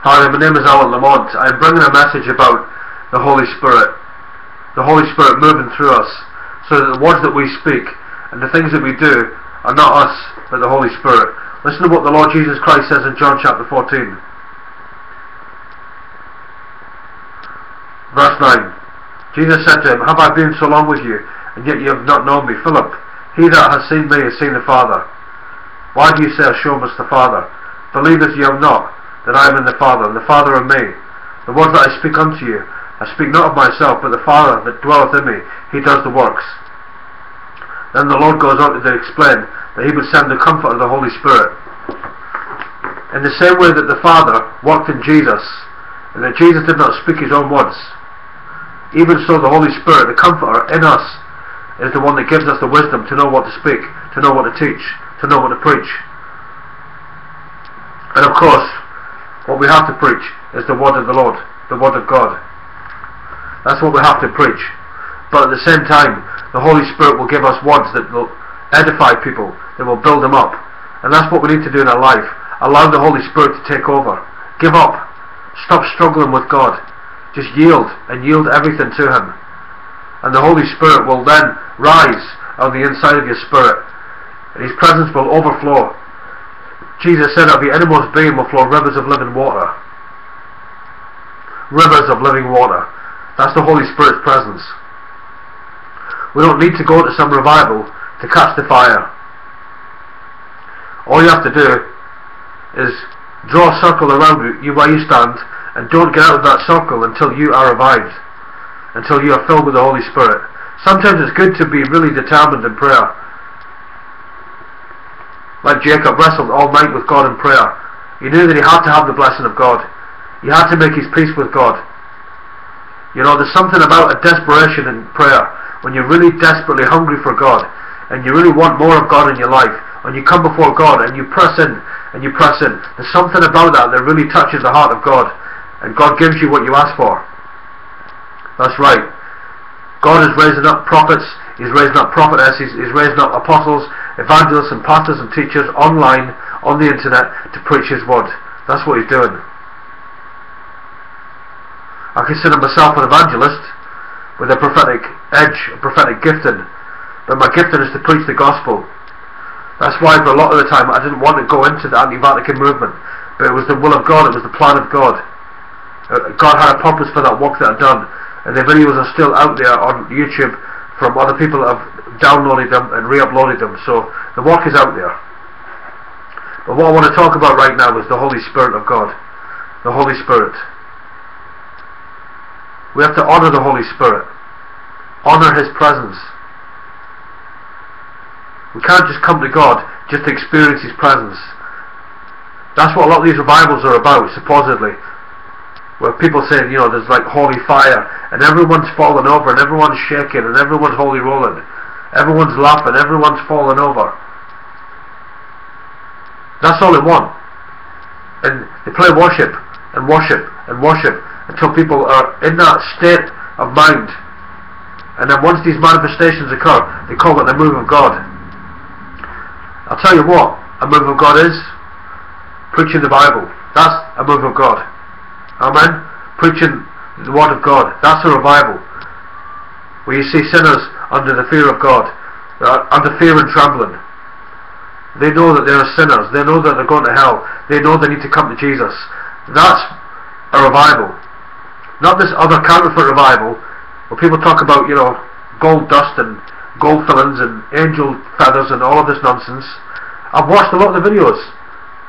Hi, my name is Alan Lamont. I'm bringing a message about the Holy Spirit. The Holy Spirit moving through us, so that the words that we speak and the things that we do are not us, but the Holy Spirit. Listen to what the Lord Jesus Christ says in John chapter 14. Verse 9. Jesus said to him, Have I been so long with you, and yet you have not known me? Philip, he that has seen me has seen the Father. Why do you say, Show us the Father? Believe as you have not, that I am in the Father, and the Father in me. The words that I speak unto you, I speak not of myself, but the Father that dwelleth in me, he does the works. Then the Lord goes on to explain that he would send the comfort of the Holy Spirit. In the same way that the Father worked in Jesus, and that Jesus did not speak his own words, even so the Holy Spirit, the Comforter in us, is the one that gives us the wisdom to know what to speak, to know what to teach, to know what to preach. And of course, what we have to preach is the word of the Lord, the word of God. That's what we have to preach. But at the same time, the Holy Spirit will give us words that will edify people, that will build them up. And that's what we need to do in our life. Allow the Holy Spirit to take over. Give up. Stop struggling with God. Just yield and yield everything to Him. And the Holy Spirit will then rise on the inside of your spirit. And His presence will overflow. Jesus said of the innermost being will flow rivers of living water. Rivers of living water. That's the Holy Spirit's presence. We don't need to go to some revival to catch the fire. All you have to do is draw a circle around you where you stand and don't get out of that circle until you are revived. Until you are filled with the Holy Spirit. Sometimes it's good to be really determined in prayer. Like Jacob wrestled all night with God in prayer. He knew that he had to have the blessing of God. He had to make his peace with God. You know, there's something about a desperation in prayer when you're really desperately hungry for God and you really want more of God in your life. When you come before God and you press in and you press in, there's something about that that really touches the heart of God and God gives you what you ask for. That's right. God is raising up prophets, He's raising up prophetesses, He's raising up apostles, evangelists and pastors and teachers online, on the internet, to preach His word. That's what He's doing. I consider myself an evangelist with a prophetic edge, a prophetic gifting, but my gifting is to preach the gospel. That's why for a lot of the time I didn't want to go into the anti-Vatican movement, but it was the will of God, it was the plan of God. Uh, God had a purpose for that work that I've done, and the videos are still out there on YouTube from other people that have downloaded them and re-uploaded them, so the work is out there. But what I want to talk about right now is the Holy Spirit of God. The Holy Spirit. We have to honour the Holy Spirit. Honour His presence. We can't just come to God just to experience His presence. That's what a lot of these revivals are about, supposedly. Where people say, you know, there's like holy fire, and everyone's falling over, and everyone's shaking, and everyone's holy rolling. Everyone's laughing, everyone's falling over. That's all they want. And they play worship, and worship, and worship, until people are in that state of mind. And then once these manifestations occur, they call it the move of God. I'll tell you what a move of God is. Preaching the Bible. That's a move of God. Amen. Preaching the Word of God. That's a revival. Where you see sinners under the fear of God. Uh, under fear and trembling. They know that they are sinners. They know that they're going to hell. They know they need to come to Jesus. That's a revival. Not this other counterfeit revival where people talk about, you know, gold dust and gold fillings and angel feathers and all of this nonsense. I've watched a lot of the videos,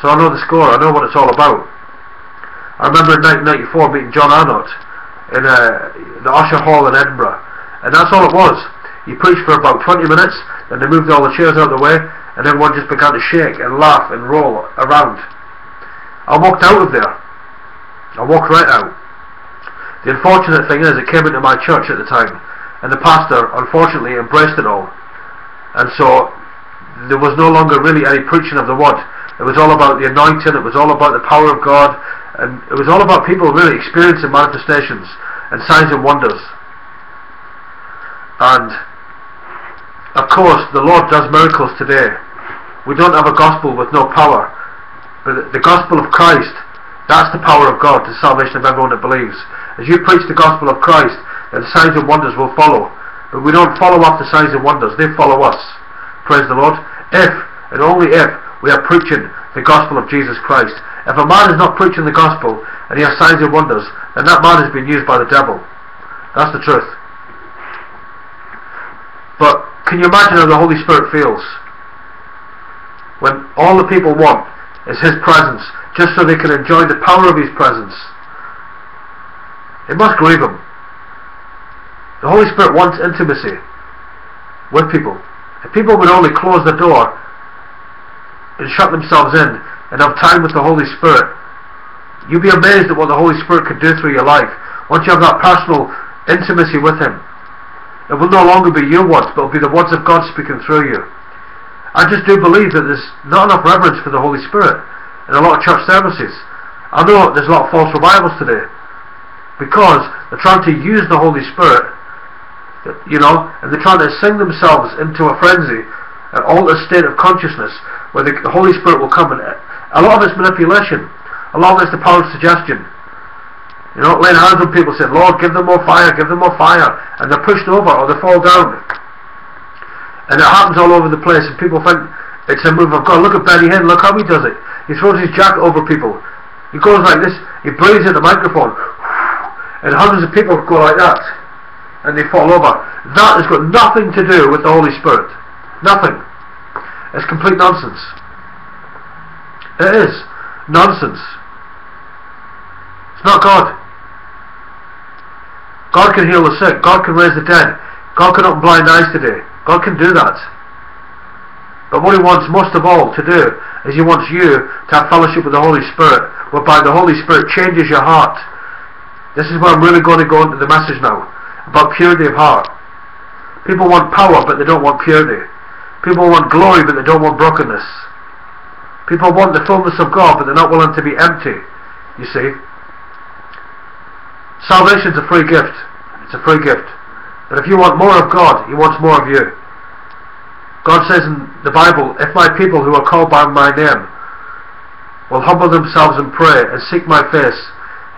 so I know the score, I know what it's all about. I remember in 1994 meeting John Arnott in uh, the Usher Hall in Edinburgh, and that's all it was. He preached for about 20 minutes, then they moved all the chairs out of the way, and everyone just began to shake and laugh and roll around. I walked out of there. I walked right out. The unfortunate thing is, it came into my church at the time, and the pastor, unfortunately, embraced it all. And so, there was no longer really any preaching of the word. It was all about the anointing, it was all about the power of God, and it was all about people really experiencing manifestations and signs and wonders. And, of course, the Lord does miracles today. We don't have a gospel with no power. But the gospel of Christ That's the power of God the salvation of everyone that believes. As you preach the gospel of Christ, then the signs and wonders will follow. But we don't follow after signs and wonders, they follow us. Praise the Lord. If, and only if, we are preaching the gospel of Jesus Christ. If a man is not preaching the gospel and he has signs and wonders, then that man has been used by the devil. That's the truth. Can you imagine how the Holy Spirit feels? When all the people want is His presence, just so they can enjoy the power of His presence. It must grieve Him. The Holy Spirit wants intimacy with people. If people would only close the door and shut themselves in and have time with the Holy Spirit, you'd be amazed at what the Holy Spirit could do through your life. Once you have that personal intimacy with Him, it will no longer be your words, but it will be the words of God speaking through you. I just do believe that there's not enough reverence for the Holy Spirit in a lot of church services. I know there's a lot of false revivals today because they're trying to use the Holy Spirit, you know, and they're trying to sing themselves into a frenzy, an altered state of consciousness where the Holy Spirit will come and a lot of it's manipulation, a lot of it's the power of suggestion. You know, laying hands on people saying, Lord, give them more fire, give them more fire. And they're pushed over or they fall down. And it happens all over the place and people think it's a move of God. Look at Benny Hinn, look how he does it. He throws his jacket over people. He goes like this, he breathes in the microphone. And hundreds of people go like that. And they fall over. That has got nothing to do with the Holy Spirit. Nothing. It's complete nonsense. It is. Nonsense. It's not God. God can heal the sick. God can raise the dead. God can open blind eyes today. God can do that. But what He wants most of all to do is He wants you to have fellowship with the Holy Spirit, whereby the Holy Spirit changes your heart. This is where I'm really going to go into the message now about purity of heart. People want power, but they don't want purity. People want glory, but they don't want brokenness. People want the fullness of God, but they're not willing to be empty. You see. Salvation is a free gift. It's a free gift. But if you want more of God, He wants more of you. God says in the Bible, if my people who are called by my name will humble themselves and pray and seek my face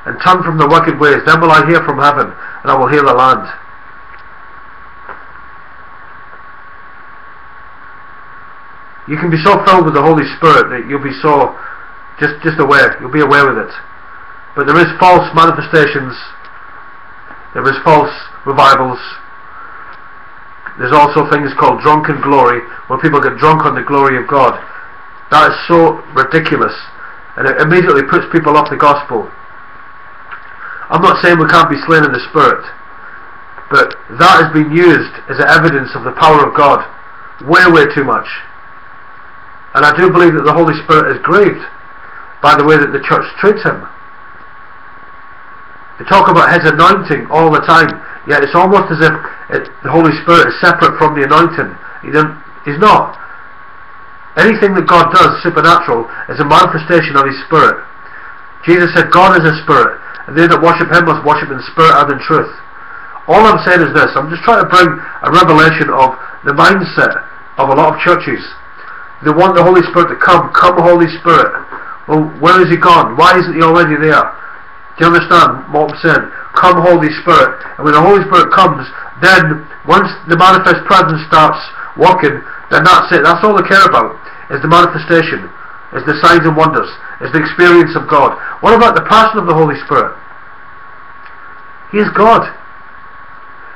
and turn from the wicked ways, then will I hear from heaven and I will heal the land. You can be so filled with the Holy Spirit that you'll be so just just aware. You'll be aware with it. But there is false manifestations there is false revivals. There's also things called drunken glory, where people get drunk on the glory of God. That is so ridiculous, and it immediately puts people off the gospel. I'm not saying we can't be slain in the Spirit, but that has been used as evidence of the power of God way, way too much. And I do believe that the Holy Spirit is grieved by the way that the church treats him. They talk about his anointing all the time, yet it's almost as if it, the Holy Spirit is separate from the anointing. He he's not. Anything that God does supernatural is a manifestation of His Spirit. Jesus said, God is a Spirit, and they that worship Him must worship in spirit and in truth. All I'm saying is this, I'm just trying to bring a revelation of the mindset of a lot of churches. They want the Holy Spirit to come. Come, Holy Spirit. Well, where is He gone? Why isn't He already there? Do you understand what I'm saying? Come Holy Spirit. And when the Holy Spirit comes, then once the manifest presence starts working, then that's it. That's all they care about. Is the manifestation. Is the signs and wonders. Is the experience of God. What about the person of the Holy Spirit? He is God.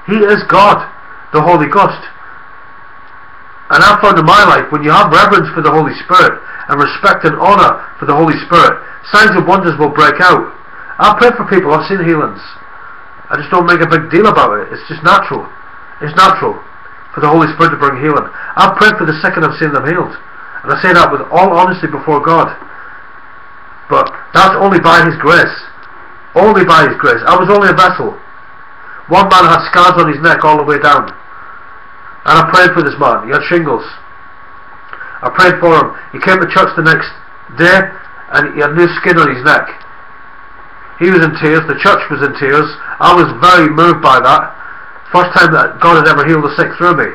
He is God, the Holy Ghost. And I've found in my life, when you have reverence for the Holy Spirit and respect and honour for the Holy Spirit, signs and wonders will break out. I've prayed for people, I've seen healings. I just don't make a big deal about it. It's just natural. It's natural for the Holy Spirit to bring healing. I've prayed for the sick and I've seen them healed. And I say that with all honesty before God. But that's only by His grace. Only by His grace. I was only a vessel. One man had scars on his neck all the way down. And I prayed for this man. He had shingles. I prayed for him. He came to church the next day and he had new skin on his neck. He was in tears, the church was in tears. I was very moved by that. First time that God had ever healed the sick through me.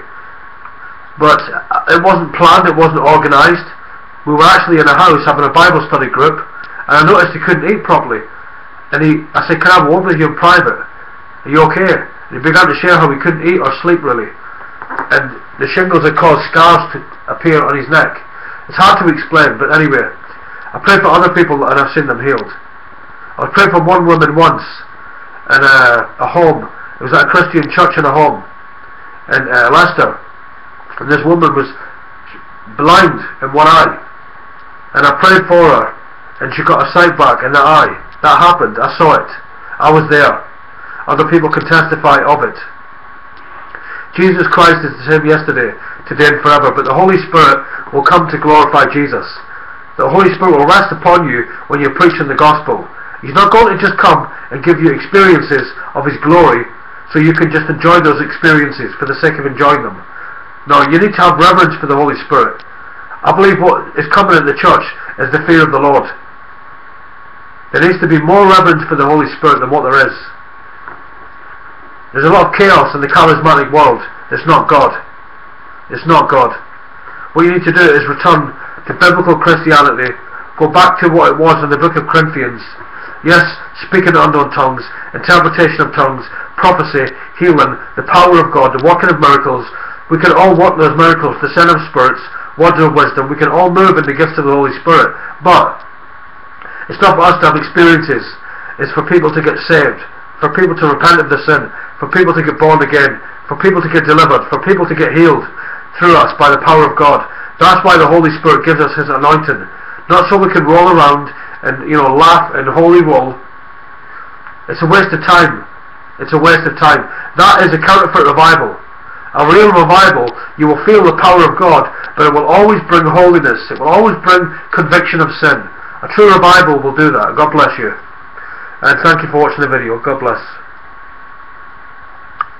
But uh, it wasn't planned, it wasn't organised. We were actually in a house having a Bible study group, And I noticed he couldn't eat properly. And he, I said, can I have a with you in private? Are you okay? And he began to share how he couldn't eat or sleep really. And the shingles had caused scars to appear on his neck. It's hard to explain, but anyway, I prayed for other people and I've seen them healed. I prayed for one woman once in a, a home. It was at a Christian church in a home in uh, Leicester. And this woman was blind in one eye. And I prayed for her and she got a sight back in that eye. That happened. I saw it. I was there. Other people can testify of it. Jesus Christ is the same yesterday, today and forever, but the Holy Spirit will come to glorify Jesus. The Holy Spirit will rest upon you when you're preaching the gospel. He's not going to just come and give you experiences of His glory so you can just enjoy those experiences for the sake of enjoying them. No, you need to have reverence for the Holy Spirit. I believe what is coming in the church is the fear of the Lord. There needs to be more reverence for the Holy Spirit than what there is. There's a lot of chaos in the charismatic world. It's not God. It's not God. What you need to do is return to biblical Christianity. Go back to what it was in the book of Corinthians. Yes, speaking in unknown tongues, interpretation of tongues, prophecy, healing, the power of God, the working of miracles. We can all work those miracles, the send of spirits, words of wisdom. We can all move in the gifts of the Holy Spirit. But it's not for us to have experiences. It's for people to get saved, for people to repent of their sin, for people to get born again, for people to get delivered, for people to get healed through us by the power of God. That's why the Holy Spirit gives us His anointing. Not so we can roll around and you know laugh and holy roll. It's a waste of time. It's a waste of time. That is a counterfeit revival. A real revival, you will feel the power of God, but it will always bring holiness. It will always bring conviction of sin. A true revival will do that. God bless you. And thank you for watching the video. God bless.